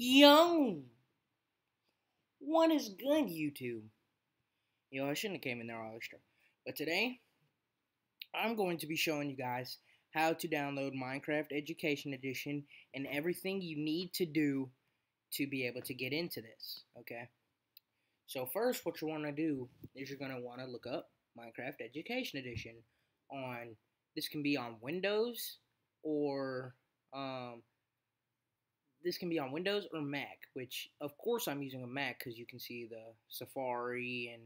Yo! What is good, YouTube? Yo, I shouldn't have came in there all extra. But today, I'm going to be showing you guys how to download Minecraft Education Edition and everything you need to do to be able to get into this, okay? So first, what you want to do is you're going to want to look up Minecraft Education Edition on, this can be on Windows or um, this can be on Windows or Mac, which of course I'm using a Mac because you can see the Safari and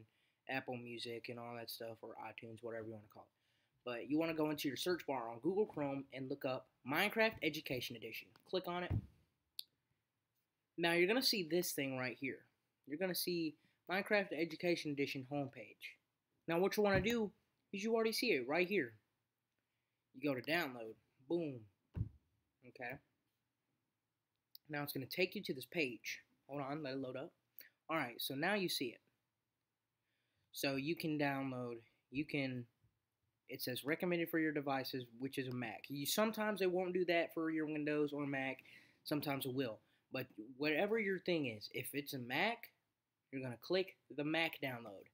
Apple Music and all that stuff, or iTunes, whatever you want to call it. But you want to go into your search bar on Google Chrome and look up Minecraft Education Edition. Click on it. Now you're going to see this thing right here. You're going to see Minecraft Education Edition homepage. Now what you want to do is you already see it right here. You go to download. Boom. Okay. Now it's going to take you to this page. Hold on, let it load up. Alright, so now you see it. So you can download, you can, it says recommended for your devices, which is a Mac. You Sometimes it won't do that for your Windows or Mac, sometimes it will. But whatever your thing is, if it's a Mac, you're going to click the Mac download.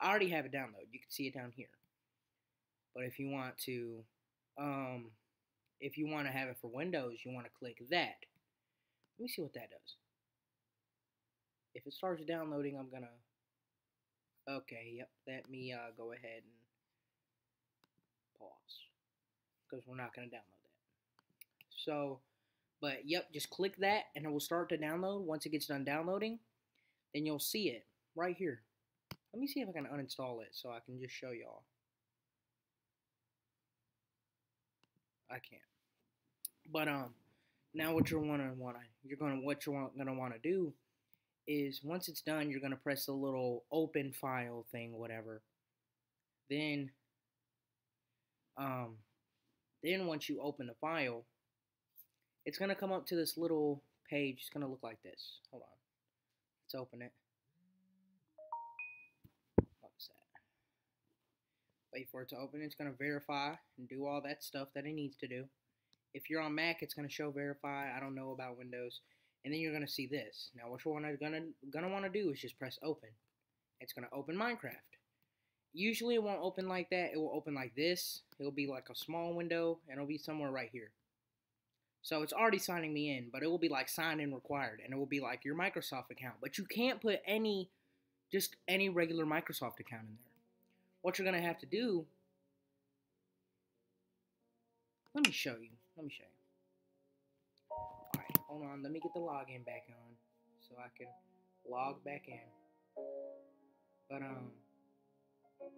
I already have it downloaded. You can see it down here. But if you want to, um, if you want to have it for Windows, you want to click that. Let me see what that does. If it starts downloading, I'm gonna... Okay, yep, let me uh, go ahead and pause. Because we're not gonna download that. So, but yep, just click that and it will start to download. Once it gets done downloading, then you'll see it right here. Let me see if I can uninstall it so I can just show y'all. I can't. But um now what you're gonna wanna you're gonna what you're gonna wanna do is once it's done, you're gonna press the little open file thing, whatever. Then um then once you open the file, it's gonna come up to this little page. It's gonna look like this. Hold on. Let's open it. What's that? Wait for it to open. It's gonna verify and do all that stuff that it needs to do. If you're on Mac, it's going to show verify. I don't know about Windows. And then you're going to see this. Now, what you're gonna gonna want to do is just press open. It's going to open Minecraft. Usually, it won't open like that. It will open like this. It'll be like a small window, and it'll be somewhere right here. So it's already signing me in, but it will be like sign in required, and it will be like your Microsoft account. But you can't put any, just any regular Microsoft account in there. What you're going to have to do, let me show you. Let me show you. Alright, hold on. Let me get the login back on so I can log back in. But, um, hold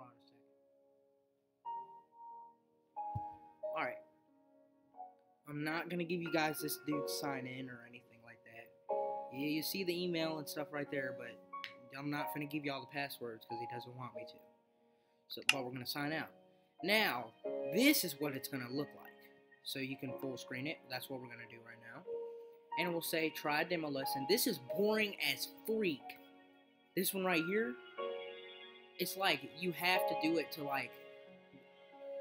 on a second. Alright. I'm not going to give you guys this dude sign in or anything like that. Yeah, you see the email and stuff right there, but I'm not going to give you all the passwords because he doesn't want me to. So, but we're going to sign out. Now, this is what it's going to look like so you can full screen it. That's what we're going to do right now. And we'll say try demo lesson. This is boring as freak. This one right here, it's like you have to do it to like,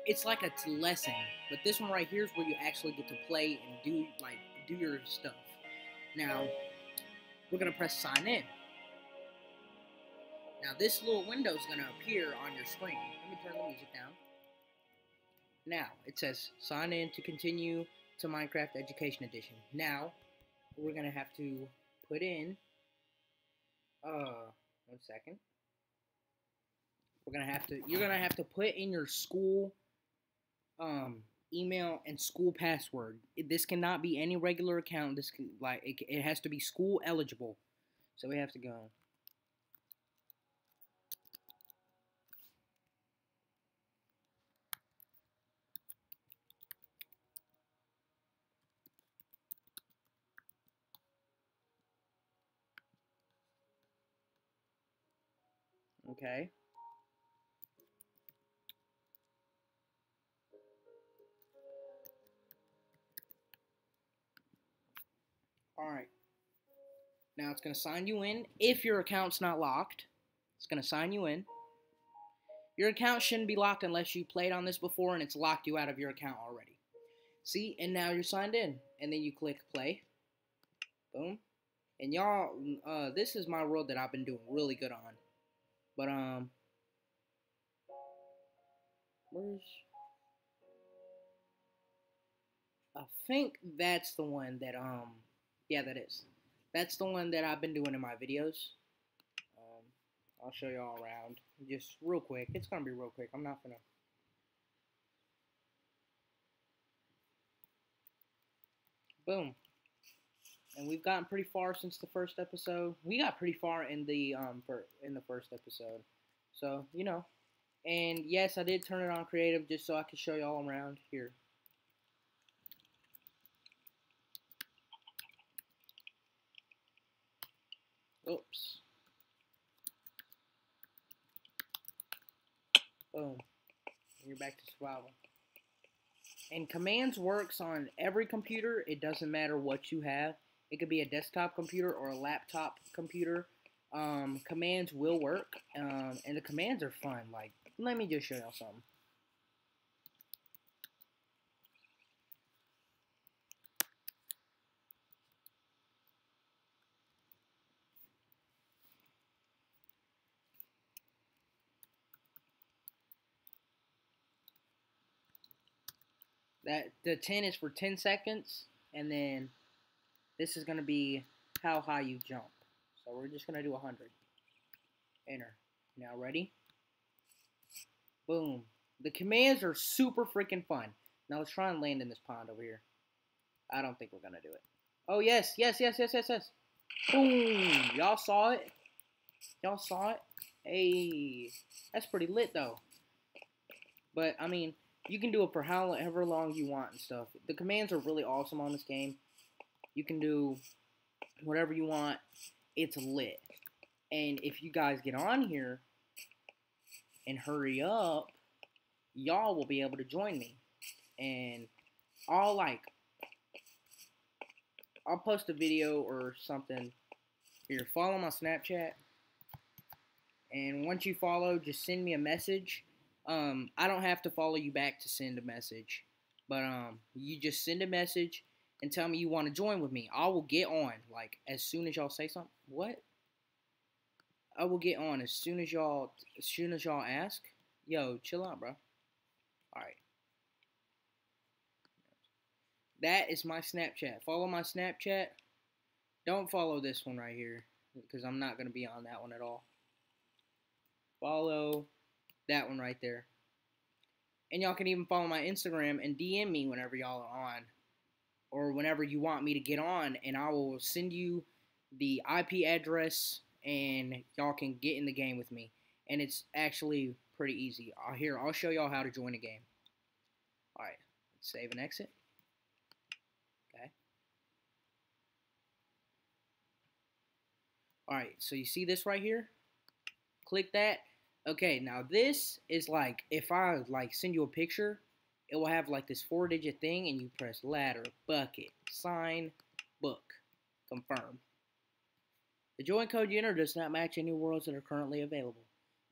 it's like a lesson. But this one right here is where you actually get to play and do like, do your stuff. Now, we're going to press sign in. Now this little window is going to appear on your screen. Let me turn the music down. Now, it says sign in to continue to Minecraft Education Edition. Now, we're going to have to put in, uh, one second. We're going to have to, you're going to have to put in your school, um, email and school password. This cannot be any regular account. This can, like, it, it has to be school eligible. So we have to go Okay. Alright. Now it's going to sign you in. If your account's not locked, it's going to sign you in. Your account shouldn't be locked unless you played on this before and it's locked you out of your account already. See, and now you're signed in. And then you click play. Boom. And y'all, uh, this is my world that I've been doing really good on. But, um, where's, I think that's the one that, um, yeah, that is. That's the one that I've been doing in my videos. Um, I'll show y'all around just real quick. It's gonna be real quick. I'm not gonna. Boom. And we've gotten pretty far since the first episode. We got pretty far in the um for in the first episode. So, you know. And yes, I did turn it on creative just so I could show y'all around here. Oops. Boom. You're back to survival. And commands works on every computer. It doesn't matter what you have. It could be a desktop computer or a laptop computer. Um, commands will work. Um, and the commands are fun. Like, let me just show y'all something. That the 10 is for 10 seconds, and then this is going to be how high you jump. So we're just going to do 100. Enter. Now ready? Boom. The commands are super freaking fun. Now let's try and land in this pond over here. I don't think we're going to do it. Oh, yes, yes, yes, yes, yes, yes. Boom. Y'all saw it? Y'all saw it? Hey, that's pretty lit, though. But, I mean, you can do it for however long you want and stuff. The commands are really awesome on this game. You can do whatever you want. It's lit. And if you guys get on here and hurry up, y'all will be able to join me. And I'll like I'll post a video or something. Here, follow my Snapchat. And once you follow, just send me a message um, I don't have to follow you back to send a message, but um, you just send a message and tell me you want to join with me. I will get on like as soon as y'all say something. What? I will get on as soon as y'all as soon as y'all ask. Yo, chill out, bro. All right. That is my Snapchat. Follow my Snapchat. Don't follow this one right here because I'm not going to be on that one at all. Follow that one right there. And y'all can even follow my Instagram and DM me whenever y'all are on. Or whenever you want me to get on. And I will send you the IP address and y'all can get in the game with me. And it's actually pretty easy. Uh, here, I'll show y'all how to join a game. Alright, save and exit. Okay. Alright, so you see this right here? Click that Okay, now this is like if I like send you a picture, it will have like this four digit thing and you press ladder, bucket, sign, book, confirm. The join code you enter does not match any worlds that are currently available.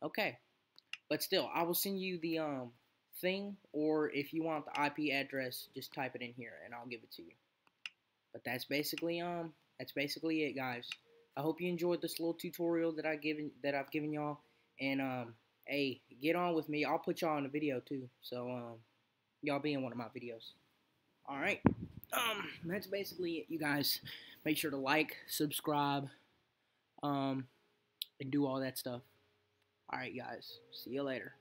Okay. But still, I will send you the um thing or if you want the IP address, just type it in here and I'll give it to you. But that's basically um that's basically it guys. I hope you enjoyed this little tutorial that I given that I've given y'all. And um, hey, get on with me. I'll put y'all in a video too. So um, y'all be in one of my videos. All right. Um, that's basically it, you guys. Make sure to like, subscribe, um, and do all that stuff. All right, guys. See you later.